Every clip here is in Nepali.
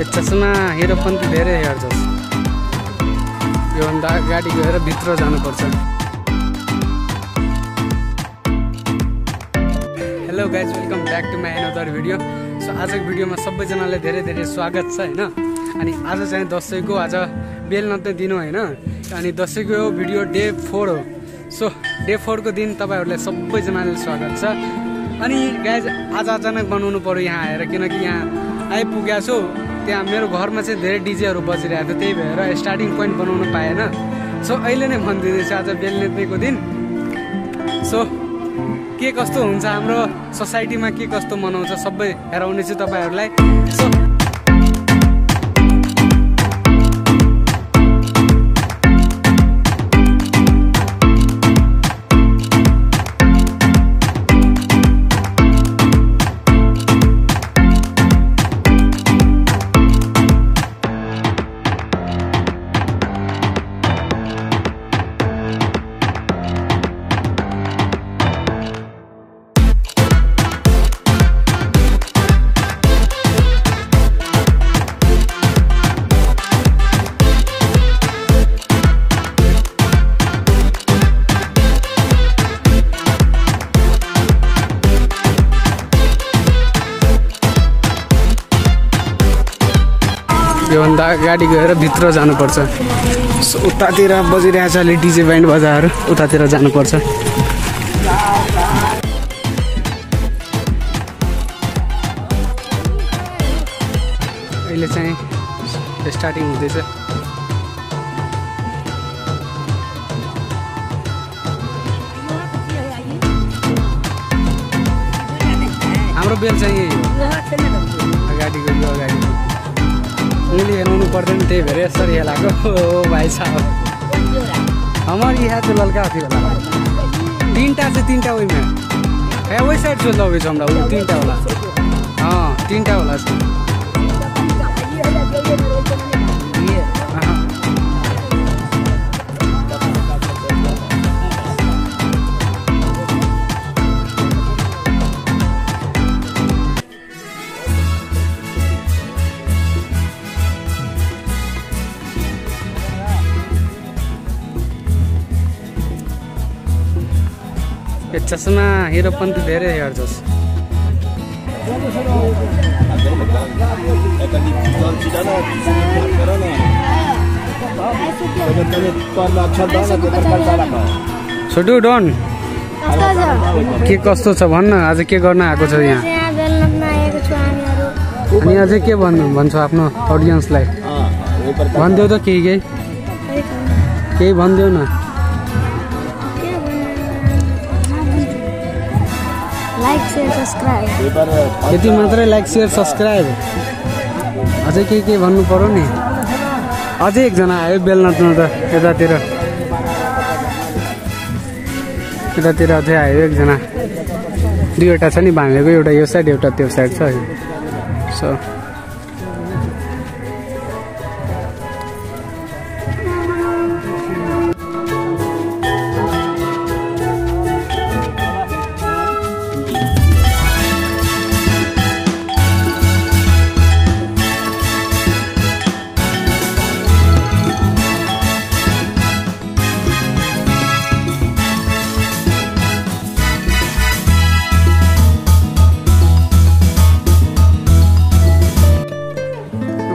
यो चस्मा हिरो पनि धेरै हेर्छस्। योभन्दा अगाडि गएर भित्र जानुपर्छ। Hello guys welcome back to my another video so आजको भिडियोमा सबैजनालाई धेरै धेरै स्वागत छ होइन? अनि आज चाहिँ दसैँको आज बेल नत्ने दिन होइन। अनि दसैँको यो भिडियो डे फोर हो। सो डे फोरको दिन तपाईँहरूलाई सबैजनाले स्वागत छ। अनि गाइज आज अचानक बनाउनु पऱ्यो यहाँ आएर किनकि यहाँ आइपुगेको छु। त्यहाँ मेरो घरमा चाहिँ धेरै डिजेहरू बजिरहेको थियो त्यही भएर स्टार्टिङ पोइन्ट बनाउनु पाएन। सो अहिले नै भनिदिँदैछु आज बेलनेत्नेको दिन। सो के कस्तो हुन्छ हाम्रो सोसाइटीमा के कस्तो मनाउँछ सबै हेराउनेछु तपाईँहरूलाई। सो योभन्दा अगाडि गएर भित्र जानुपर्छ। सो उतातिर बजिरहेछ अहिले डिजे ब्यान्ड बजाएर उतातिर जानुपर्छ। अहिले चाहिँ स्टार्टिङ हुँदैछ। हाम्रो बेल चाहिँ यो अगाडि। पर्दैन त्यही भएर यसरी हेलाएको। भाइ साहब। हमार यहाँ तो लड़का अथी वाला तीनटा से तीनटा ओहिमे है वही साइड से लगे हमरा उ तीनटा वाला हाँ तीनटा वाला छै अहाँ। यो चस्मा हिरो पनि त धेरै हेर्छस् छोटु डन के कस्तो छ भन्न आज के गर्न आएको छ यहाँ अनि अझै के भन्नु भन्छ आफ्नो अडियन्सलाई भनिदेऊ त केही केही। केही भनिदेऊ न लाइक सेयर सब्सक्राइब यति मात्रै लाइक सेयर सब्सक्राइब अझै केही केही भन्नु पऱ्यो नि? अझै एकजना आयो बेलनाथमा त यतातिर। यतातिर अझै आयो एकजना। दुईवटा छ नि भाँगेको एउटा यो साइड एउटा त्यो साइड छ सो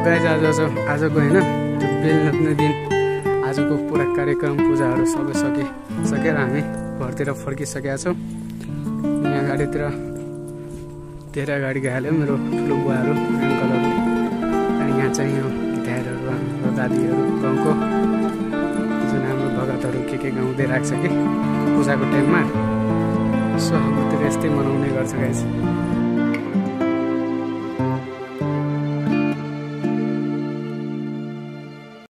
गाइज आज आज आजको होइन त्यो बेल नाच्ने दिन आजको पुरा कार्यक्रम पूजाहरू सबै सके सकेर हामी घरतिर फर्किसकेका छौँ। यहाँ अगाडितिर धेरै अगाडि गइहाल्यो मेरो ठुलो बुवाहरू अङ्कलहरू अनि यहाँ चाहिँ यो गिटारहरू हाम्रो दादीहरू गाउँको जुन हाम्रो भगतहरू के के गाउँदै राख्छ कि पूजाको टाइममा। सो हाम्रोतिर यस्तै मनाउने गर्छ गाइज